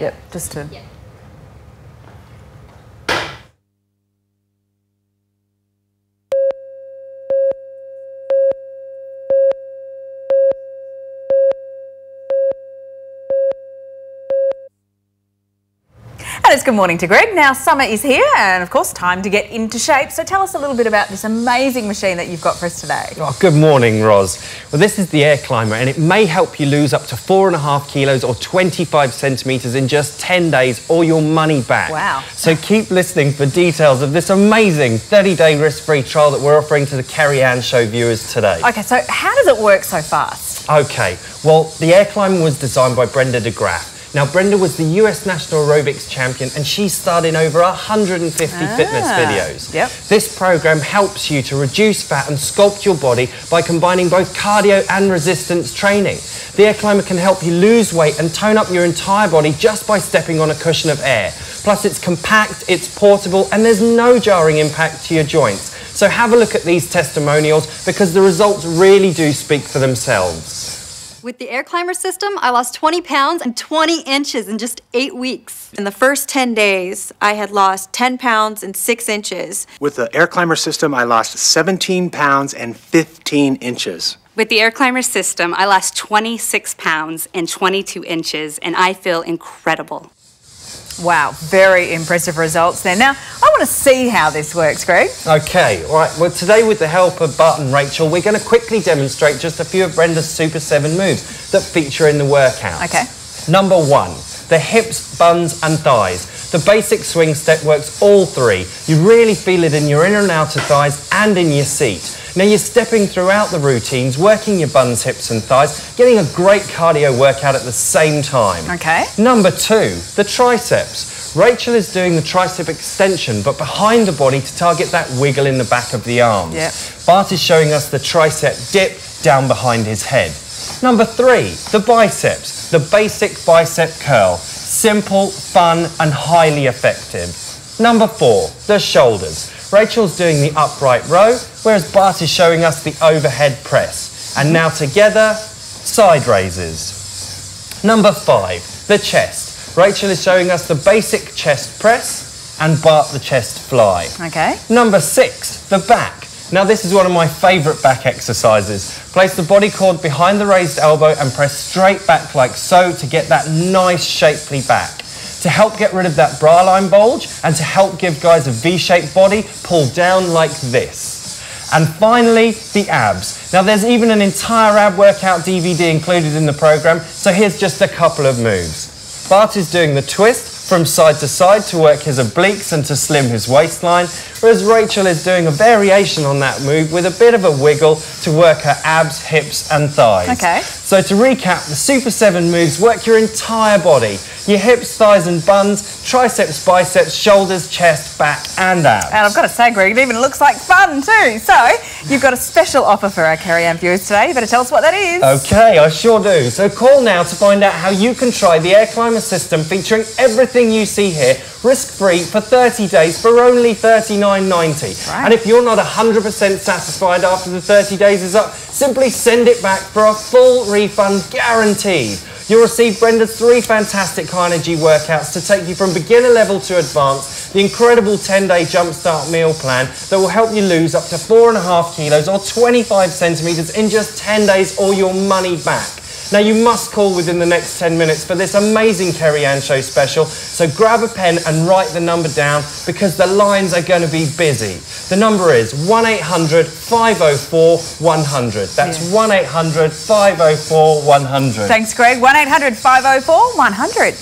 Yep, just to. It's good morning to Greg. Now, summer is here, and of course, time to get into shape. So, tell us a little bit about this amazing machine that you've got for us today. Oh, good morning, Roz. Well, this is the Air Climber, and it may help you lose up to four and a half kilos or 25 centimetres in just 10 days or your money back. Wow. So keep listening for details of this amazing 30-day risk-free trial that we're offering to the Kerry Ann Show viewers today. Okay, so how does it work so fast? Okay, well, the Air Climber was designed by Brenda Dygraf. Now, Brenda was the US National Aerobics Champion and she starred in over 150 fitness Ah, videos. yep. This program helps you to reduce fat and sculpt your body by combining both cardio and resistance training. The Air Climber can help you lose weight and tone up your entire body just by stepping on a cushion of air. Plus, it's compact, it's portable, and there's no jarring impact to your joints. So have a look at these testimonials because the results really do speak for themselves. With the Air Climber system, I lost 20 pounds and 20 inches in just eight weeks. In the first 10 days, I had lost 10 pounds and 6 inches. With the Air Climber system, I lost 17 pounds and 15 inches. With the Air Climber system, I lost 26 pounds and 22 inches, and I feel incredible. Wow, very impressive results there. Now, I want to see how this works, Greg. Okay, all right. Well, today with the help of Bart and Rachel, we're going to quickly demonstrate just a few of Brenda's Super 7 moves that feature in the workout. Okay. Number one, the hips, buns and thighs. The basic swing step works all three. You really feel it in your inner and outer thighs and in your seat. Now you're stepping throughout the routines, working your buns, hips and thighs, getting a great cardio workout at the same time. Okay. Number two, the triceps. Rachel is doing the tricep extension, but behind the body to target that wiggle in the back of the arms. Yep. Bart is showing us the tricep dip down behind his head. Number three, the biceps. The basic bicep curl. Simple, fun, and highly effective. Number four, the shoulders. Rachel's doing the upright row, whereas Bart is showing us the overhead press. And now together, side raises. Number five, the chest. Rachel is showing us the basic chest press and Bart the chest fly. Okay. Number six, the back. Now this is one of my favourite back exercises. Place the body cord behind the raised elbow and press straight back like so to get that nice shapely back. To help get rid of that bra line bulge and to help give guys a V-shaped body, pull down like this. And finally, the abs. Now there's even an entire ab workout DVD included in the program, so here's just a couple of moves. Bart is doing the twist from side to side to work his obliques and to slim his waistline, whereas Rachel is doing a variation on that move with a bit of a wiggle to work her abs, hips and thighs. Okay. So to recap, the Super 7 moves work your entire body. Your hips, thighs and buns, triceps, biceps, shoulders, chest, back and abs. And I've got to say, Greg, it even looks like fun too. So, you've got a special offer for our Kerry Ann viewers today. You better tell us what that is. Okay, I sure do. So call now to find out how you can try the Air Climber system featuring everything you see here, risk-free for 30 days for only $39.90. Right. And if you're not 100% satisfied after the 30 days is up, simply send it back for a full refund guaranteed. You'll receive Brenda's three fantastic high energy workouts to take you from beginner level to advanced, the incredible 10-day jumpstart meal plan that will help you lose up to four and a half kilos or 25 centimetres in just 10 days or your money back. Now you must call within the next 10 minutes for this amazing Kerry Ann Show special, so grab a pen and write the number down because the lines are going to be busy. The number is 1-800-504-100. That's Yeah. 1-800-504-100. Thanks, Greg. 1 800 504 100.